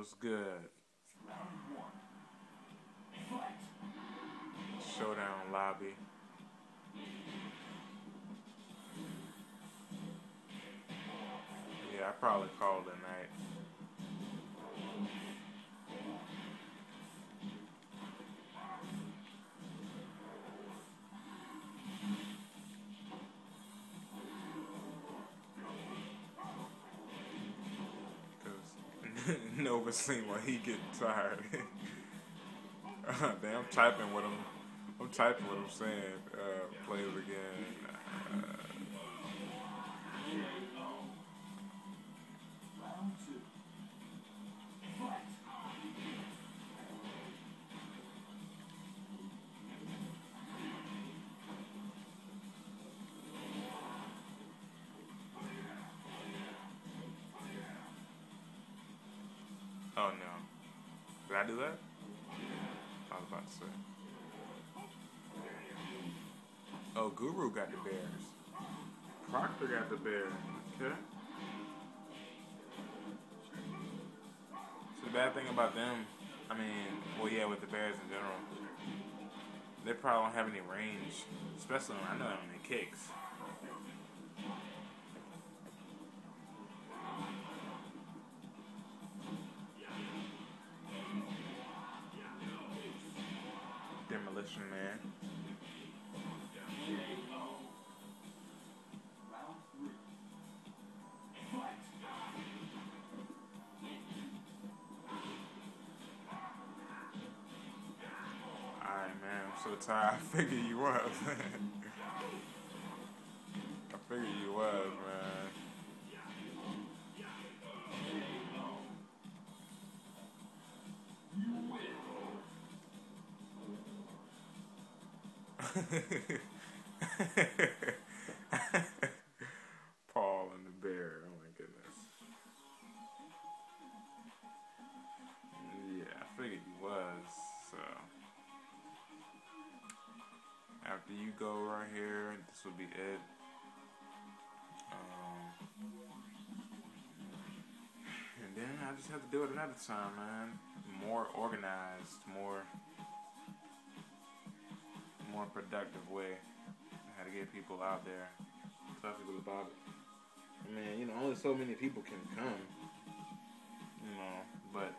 What's good? Showdown lobby. Yeah, I probably called it night. Nova seem like he getting tired. Damn, I'm typing what I'm. I'm typing what I'm saying. Uh, play again. Oh no. Did I do that? I was about to say. Oh, Guru got the Bears. Proctor got the Bears. Okay. So the bad thing about them, I mean, well, yeah, with the Bears in general, they probably don't have any range, especially when I know they don't many kicks. Man, I'm so tired. I figured you was. I figured you was, man. Paul just have to do it another time, man. More organized, more more productive way. How to get people out there, tell people about it. I mean, you know, only so many people can come. You know, but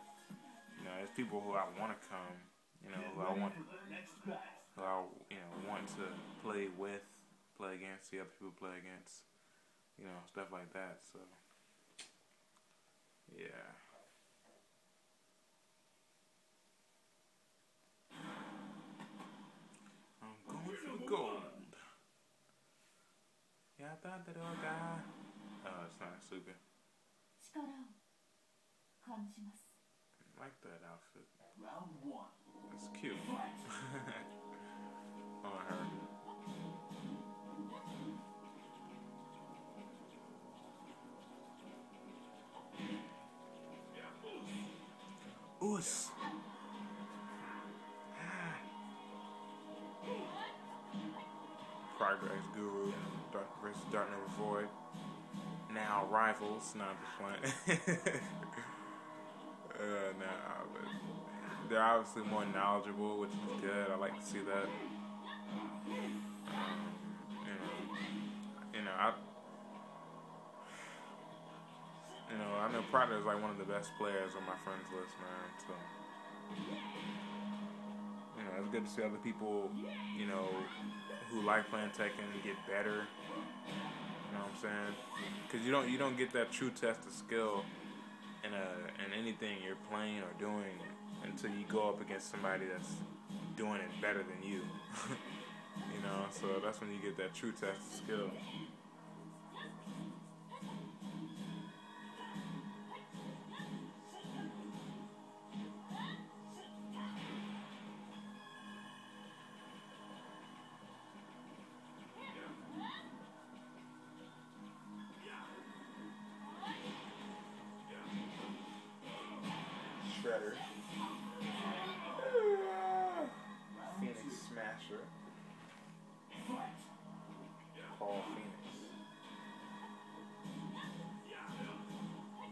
you know, there's people who I want to come. You know, who I want, who I you know want to play with, play against, see other people play against. You know, stuff like that. So, yeah. I'm going for gold. Yeah, I thought that old guy. Uh, it's not. I like that outfit. Round one. That's cute. on her. Oos. Proctor-X Guru versus Dark Nova Void. Now rivals, not the point. uh, nah, but they're obviously more knowledgeable, which is good. I like to see that. Um, you know, you know, I, you know, I know Proctor is like one of the best players on my friends list, man. So, you know, it's good to see other people, you know, who like playing Tekken get better. You know what I'm saying? Because you don't you don't get that true test of skill in a in anything you're playing or doing until you go up against somebody that's doing it better than you. you know, so that's when you get that true test of skill. Phoenix Smasher. Paul Phoenix.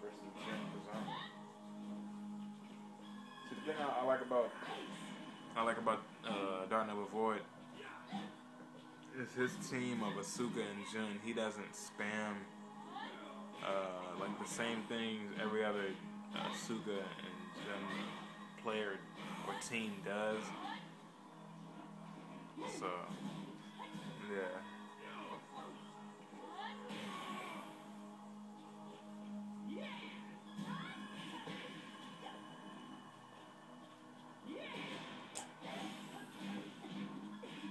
Versus Jin Kazama. I, I like about I like about uh, Dark Void is his team of Asuka and Jun. He doesn't spam uh, like the same things every other uh, Asuka and Jun player or team does. So yeah.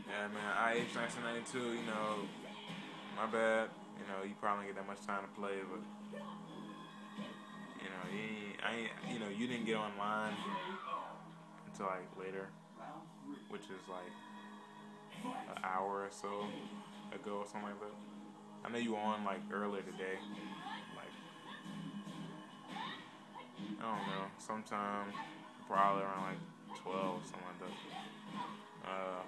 Yeah, man. IH 1992, you know, my bad. You know, you probably get that much time to play, but I you know, you didn't get online until like later, which is like an hour or so ago or something like that. I know you were on like earlier today, like I don't know, sometime probably around like twelve, something like that. Uh,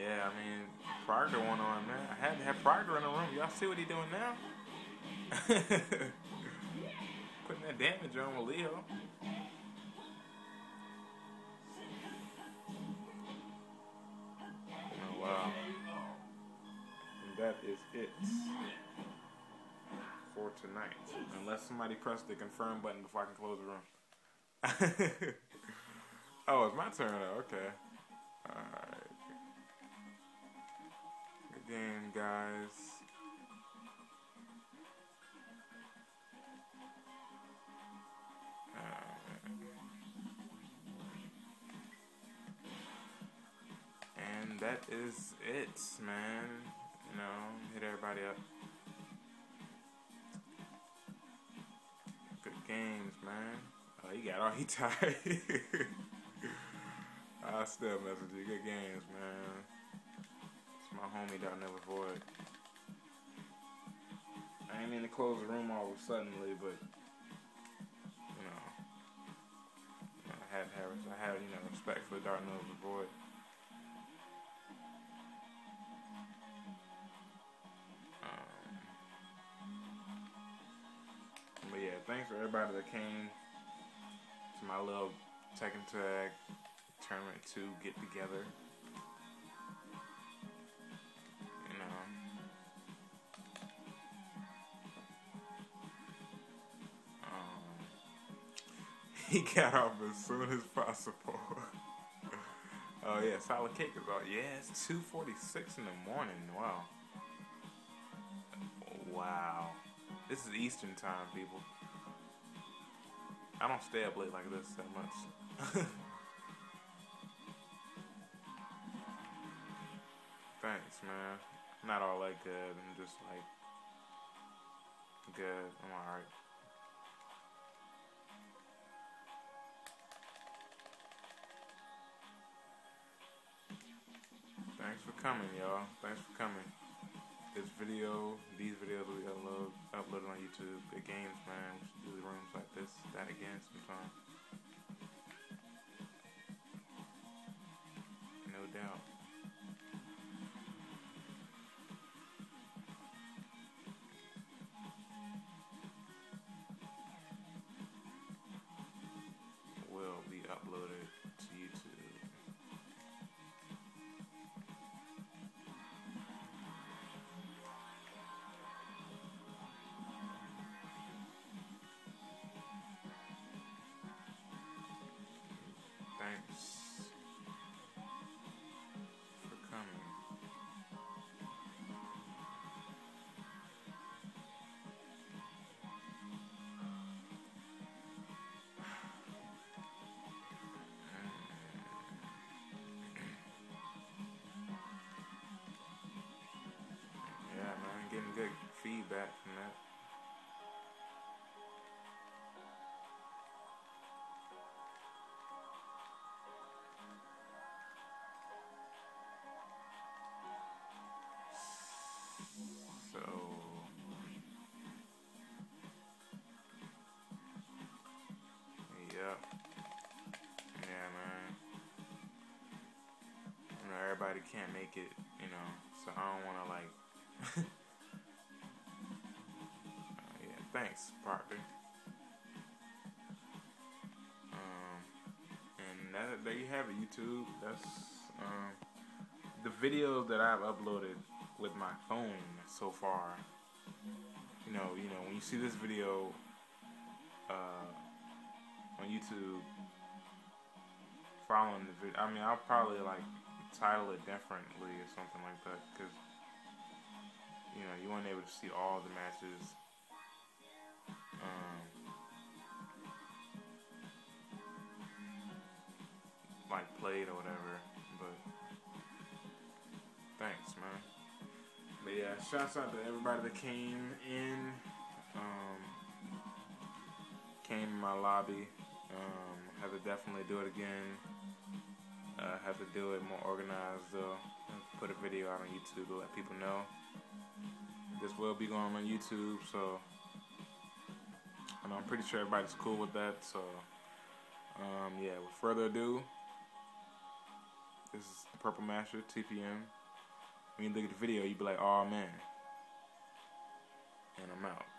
yeah, I mean, Proctor went on, man. I had to have Proctor in the room. Y'all see what he doing now? That damage on Leo. Oh, wow. And that is it for tonight. Unless somebody pressed the confirm button before I can close the room. oh, it's my turn. Okay. Alright. Good game, guys. That is it, man. You know, hit everybody up. Good games, man. Oh, he got all he tired. I still mess with you. Good games, man. It's my homie Dark Nova Void. I ain't mean to close the room all of a suddenly, but you know, I had I had you know respect for Dark Nova Void. For everybody that came to my little Tekken Tag tournament to get together. You know. Um, he got off as soon as possible. oh yeah, solid cake is out. Yeah, it's two forty six in the morning. Wow. Wow. This is Eastern time, people. I don't stay up late like this that much. Thanks, man. Not all that good. I'm just like good. I'm alright. Thanks for coming, y'all. Thanks for coming. This video, these videos we upload, uploaded on YouTube. Good games, man. We should do the rooms like this, that again sometime. No doubt. Feedback from that. So, yep. Yeah, man. You know, everybody can't make it, you know, so I don't want to, like, thanks, partner. Um, that, there you have it, YouTube. That's um, the videos that I've uploaded with my phone so far. You know, you know, when you see this video uh, on YouTube, following the video, I mean, I'll probably like title it differently or something like that because you know you weren't able to see all the matches. Um, like played or whatever, but thanks, man. But yeah, shouts out to everybody that came in, um, came in my lobby. Um, have to definitely do it again. Uh, have to do it more organized though. Put a video out on YouTube to let people know. This will be going on YouTube, so and I'm pretty sure everybody's cool with that. So um, yeah, with further ado, this is the Purple Masher TPM. When you look at the video, you be like, oh man. And I'm out.